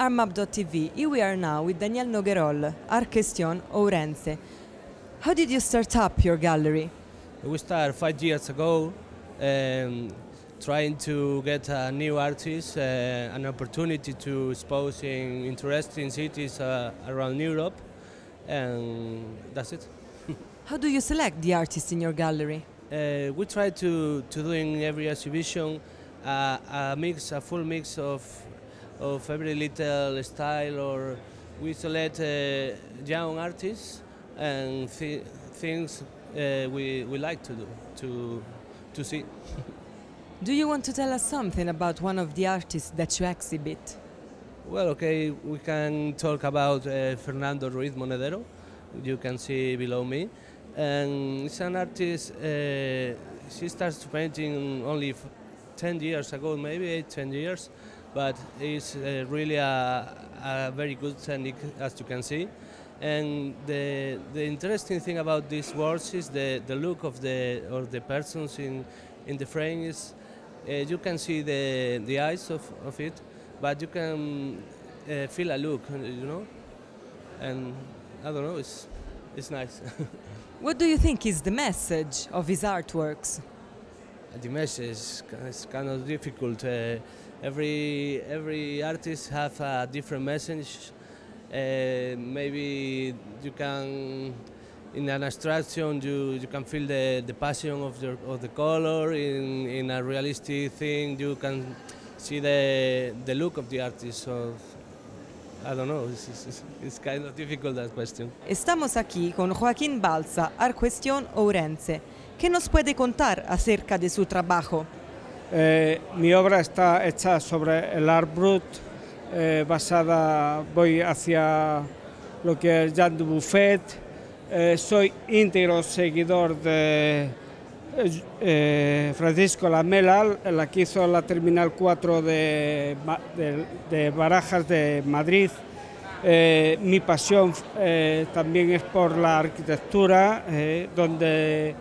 Armap.tv. Here we are now with Daniel Noguerol, Art Question Ourense. How did you start up your gallery? We started five years ago, um, trying to get a new artist, uh, an opportunity to expose in interesting cities uh, around Europe, and that's it. How do you select the artists in your gallery? Uh, we try to, to do in every exhibition uh, a mix, a full mix of, of every little style, or we select uh, young artists and th- things uh, we, we like to do, to, to see. Do you want to tell us something about one of the artists that you exhibit? Well, okay, we can talk about uh, Fernando Ruiz Monedero. You can see below me. And it's an artist, uh, she started painting only f- 10 years ago, maybe 8, 10 years, but it's uh, really a, a very good technique, as you can see. And the, the interesting thing about these works is the, the look of the, of the persons in, in the frame is uh, you can see the, the eyes of, of it, but you can uh, feel a look, you know? And I don't know, it's, it's nice. What do you think is the message of his artworks? the message is kind of difficult. Every, every artist have a different message. Uh, maybe you can, in an abstraction, you, you can feel the, the passion of the, of the color. In, in a realistic thing, you can see the, the look of the artist. So I don't know, it's, it's, it's kind of difficult that question. Estamos aquí con Joaquín Balsa, Art Question Ourense. ¿Qué nos puede contar acerca de su trabajo? Eh, mi obra está hecha sobre el art brut, eh, basada, voy hacia lo que es Jean Dubuffet. Eh, soy íntegro seguidor de eh, Francisco Lamela, la que hizo la Terminal 4 de, de- de Barajas de Madrid. Eh, mi pasión eh, también es por la arquitectura, donde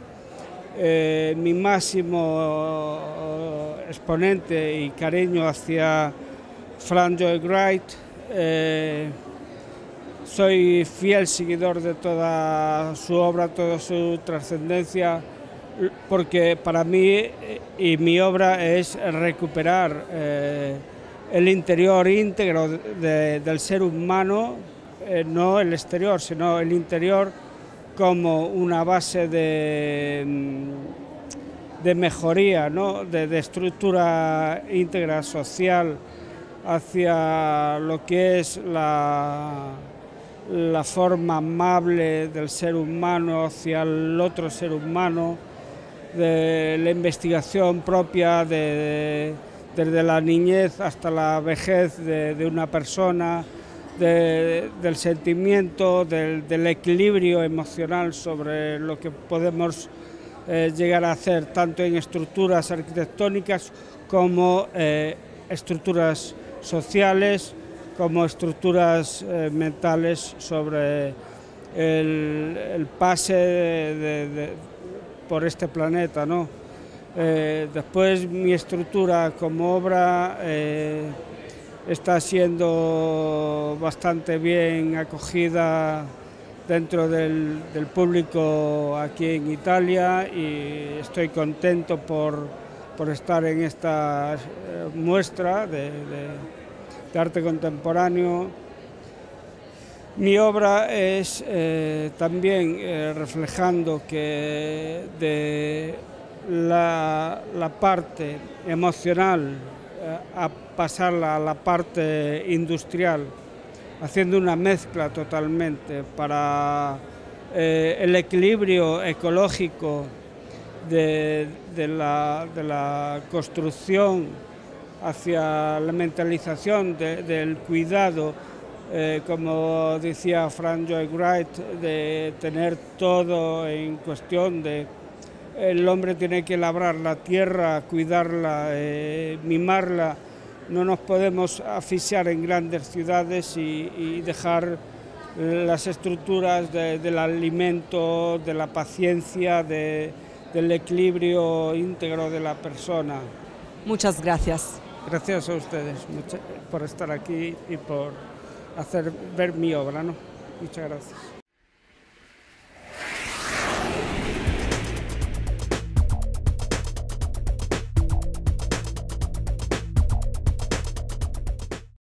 eh, mi máximo eh, exponente y cariño hacia Frank Lloyd Wright. eh, soy fiel seguidor de toda su obra, toda su trascendencia, porque para mí y mi obra es recuperar el interior íntegro de- del ser humano, no el exterior, sino el interior como una base de, mm, de mejoría, ¿no? de, estructura íntegra social hacia lo que es la, la forma amable del ser humano hacia el otro ser humano, de la investigación propia de- desde la niñez hasta la vejez de, una persona, de- del sentimiento, del equilibrio emocional sobre lo que podemos eh, llegar a hacer tanto en estructuras arquitectónicas como eh, estructuras sociales, como estructuras eh, mentales sobre el, pase por este planeta. ¿no? Después mi estructura como obra está siendo bastante bien acogida dentro del, público aquí en Italia y estoy contento por, por estar en esta eh, muestra de, arte contemporáneo. Mi obra es eh, también eh, reflejando que de la, la parte emocional eh, a pasarla a la parte industrial, haciendo una mezcla totalmente para eh, el equilibrio ecológico de, la, construcción hacia la mentalización de- del cuidado, eh, como decía Frank Lloyd Wright, de tener todo en cuestión de el hombre tiene que labrar la tierra, cuidarla, eh, mimarla. No nos podemos asfixiar en grandes ciudades y, y dejar las estructuras de- del alimento, de la paciencia, de- del equilibrio íntegro de la persona. Muchas gracias. Gracias a ustedes por estar aquí y por hacer ver mi obra, ¿no? Muchas gracias.